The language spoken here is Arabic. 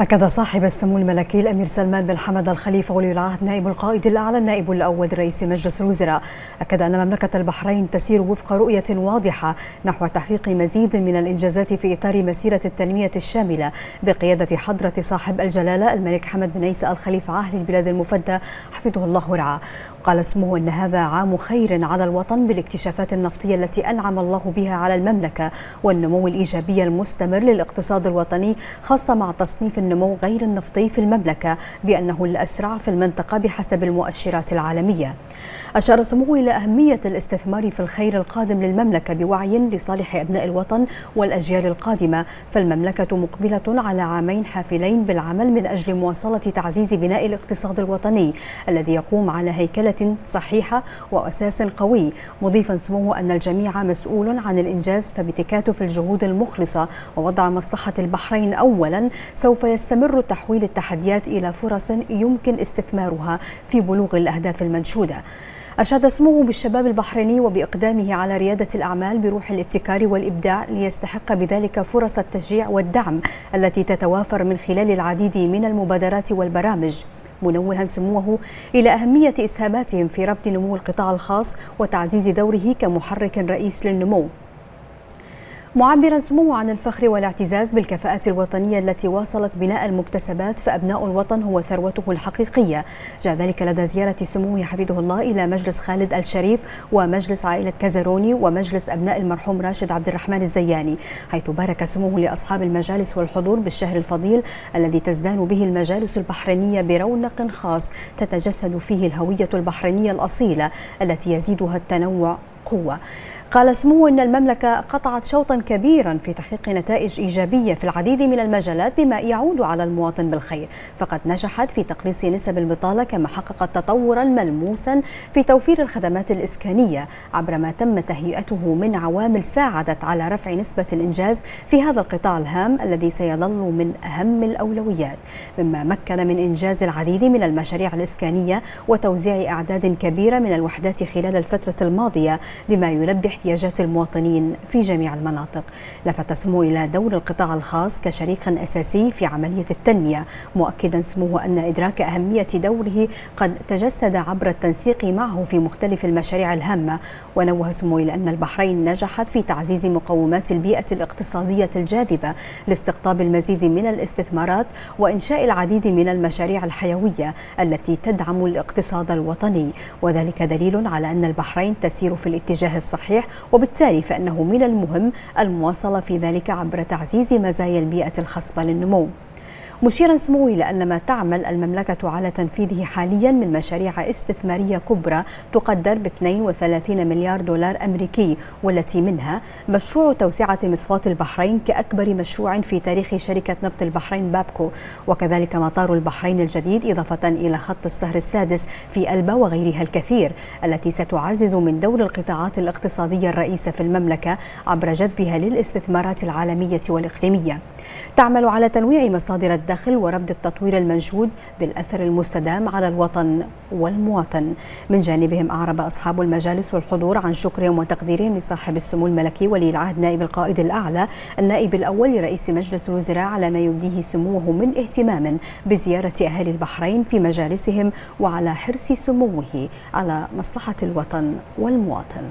أكد صاحب السمو الملكي الأمير سلمان بن حمد الخليفة ولي العهد نائب القائد الأعلى النائب الأول رئيس مجلس الوزراء. أكد أن مملكة البحرين تسير وفق رؤية واضحة نحو تحقيق مزيد من الإنجازات في إطار مسيرة التنمية الشاملة بقيادة حضرة صاحب الجلالة الملك حمد بن عيسى الخليفة أهل البلاد المفدى. حفظه الله ورعاه. قال سموه أن هذا عام خير على الوطن بالاكتشافات النفطية التي أنعم الله بها على المملكة والنمو الإيجابي المستمر للاقتصاد الوطني خاصة مع تصنيف النمو غير النفطي في المملكة بأنه الأسرع في المنطقة بحسب المؤشرات العالمية. أشار سموه إلى أهمية الاستثمار في الخير القادم للمملكة بوعي لصالح أبناء الوطن والأجيال القادمة. فالمملكة مقبلة على عامين حافلين بالعمل من أجل مواصلة تعزيز بناء الاقتصاد الوطني الذي يقوم على هيكلة صحيحة وأساس قوي. مضيفا سموه أن الجميع مسؤول عن الإنجاز فبتكاتف الجهود المخلصة ووضع مصلحة البحرين أولا. سوف يستمر تحويل التحديات إلى فرص يمكن استثمارها في بلوغ الأهداف المنشودة. أشاد سموه بالشباب البحريني وبإقدامه على ريادة الأعمال بروح الابتكار والإبداع ليستحق بذلك فرص التشجيع والدعم التي تتوافر من خلال العديد من المبادرات والبرامج. منوها سموه إلى أهمية إسهاماتهم في رفض نمو القطاع الخاص وتعزيز دوره كمحرك رئيس للنمو. معبرا سموه عن الفخر والاعتزاز بالكفاءات الوطنية التي واصلت بناء المكتسبات فأبناء الوطن هو ثروته الحقيقية. جاء ذلك لدى زيارة سموه حفظه الله إلى مجلس خالد الشريف ومجلس عائلة كازروني ومجلس أبناء المرحوم راشد عبد الرحمن الزياني حيث بارك سموه لأصحاب المجالس والحضور بالشهر الفضيل الذي تزدان به المجالس البحرينية برونق خاص تتجسد فيه الهوية البحرينية الأصيلة التي يزيدها التنوع قوة. قال سمو أن المملكة قطعت شوطا كبيرا في تحقيق نتائج إيجابية في العديد من المجالات بما يعود على المواطن بالخير. فقد نجحت في تقليص نسب البطالة كما حققت تطورا ملموسا في توفير الخدمات الإسكانية عبر ما تم تهيئته من عوامل ساعدت على رفع نسبة الإنجاز في هذا القطاع الهام الذي سيظل من أهم الأولويات. مما مكن من إنجاز العديد من المشاريع الإسكانية وتوزيع أعداد كبيرة من الوحدات خلال الفترة الماضية بما يلبي احتياجات المواطنين في جميع المناطق. لفت سموه إلى دور القطاع الخاص كشريك أساسي في عملية التنمية مؤكدا سموه أن إدراك أهمية دوره قد تجسد عبر التنسيق معه في مختلف المشاريع الهامة. ونوه سموه إلى أن البحرين نجحت في تعزيز مقومات البيئة الاقتصادية الجاذبة لاستقطاب المزيد من الاستثمارات وإنشاء العديد من المشاريع الحيوية التي تدعم الاقتصاد الوطني. وذلك دليل على أن البحرين تسير في الاتجاه الصحيح وبالتالي فإنه من المهم المواصلة في ذلك عبر تعزيز مزايا البيئة الخصبة للنمو. مشيرا سمو إلى أن ما تعمل المملكة على تنفيذه حاليا من مشاريع استثمارية كبرى تقدر ب 32 مليار دولار أمريكي والتي منها مشروع توسعة مصفاة البحرين كأكبر مشروع في تاريخ شركة نفط البحرين بابكو. وكذلك مطار البحرين الجديد إضافة إلى خط السهر السادس في ألبا وغيرها الكثير التي ستعزز من دور القطاعات الاقتصادية الرئيسة في المملكة عبر جذبها للاستثمارات العالمية والإقليمية. تعمل على تنويع مصادر الدخل ورفض التطوير المنشود بالأثر المستدام على الوطن والمواطن. من جانبهم أعرب أصحاب المجالس والحضور عن شكرهم وتقديرهم لصاحب السمو الملكي ولي العهد نائب القائد الأعلى النائب الأول لرئيس مجلس الوزراء على ما يبديه سموه من اهتمام بزيارة أهالي البحرين في مجالسهم وعلى حرص سموه على مصلحة الوطن والمواطن.